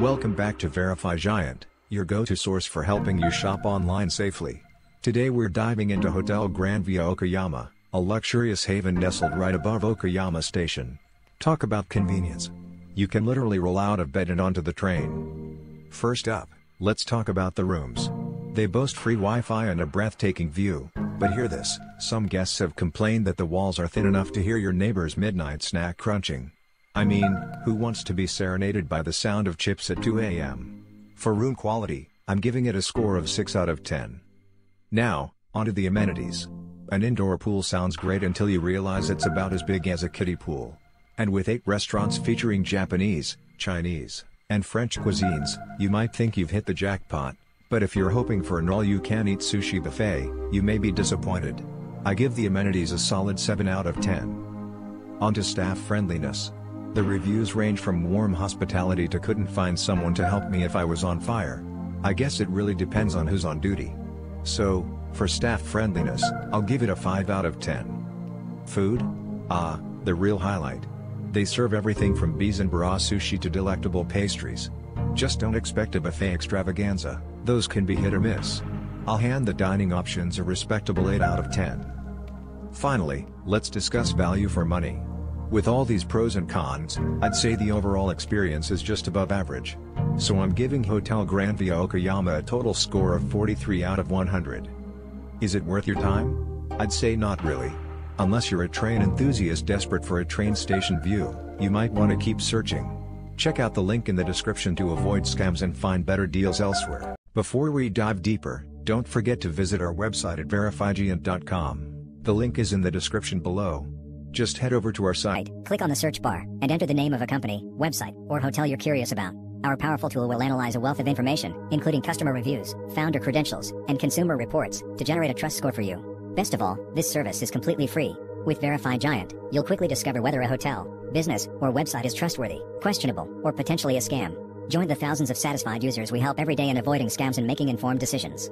Welcome back to Verify Giant, your go-to source for helping you shop online safely. Today we're diving into Hotel Granvia Okayama, a luxurious haven nestled right above Okayama Station. Talk about convenience. You can literally roll out of bed and onto the train. First up, let's talk about the rooms. They boast free Wi-Fi and a breathtaking view, but hear this, some guests have complained that the walls are thin enough to hear your neighbor's midnight snack crunching. I mean, who wants to be serenaded by the sound of chips at 2 a.m.? For room quality, I'm giving it a score of 6 out of 10. Now, onto the amenities. An indoor pool sounds great until you realize it's about as big as a kiddie pool. And with 8 restaurants featuring Japanese, Chinese, and French cuisines, you might think you've hit the jackpot. But if you're hoping for an all-you-can-eat sushi buffet, you may be disappointed. I give the amenities a solid 7 out of 10. Onto staff friendliness. The reviews range from warm hospitality to couldn't find someone to help me if I was on fire. I guess it really depends on who's on duty. So, for staff friendliness, I'll give it a 5 out of 10. Food? Ah, the real highlight. They serve everything from bizen-bura sushi to delectable pastries. Just don't expect a buffet extravaganza, those can be hit or miss. I'll hand the dining options a respectable 8 out of 10. Finally, let's discuss value for money. With all these pros and cons, I'd say the overall experience is just above average. So I'm giving Hotel Granvia Okayama a total score of 43 out of 100. Is it worth your time? I'd say not really. Unless you're a train enthusiast desperate for a train station view, you might want to keep searching. Check out the link in the description to avoid scams and find better deals elsewhere. Before we dive deeper, don't forget to visit our website at verifygiant.com. The link is in the description below. Just head over to our site. Click on the search bar and enter the name of a company, website, or hotel you're curious about. Our powerful tool will analyze a wealth of information, including customer reviews, founder credentials, and consumer reports, to generate a trust score for you. Best of all, this service is completely free. With Verify Giant, you'll quickly discover whether a hotel, business, or website is trustworthy, questionable, or potentially a scam. Join the thousands of satisfied users we help every day in avoiding scams and making informed decisions.